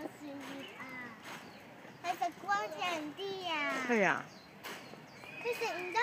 光肉地呀食乾啊，系啊，佢食唔得。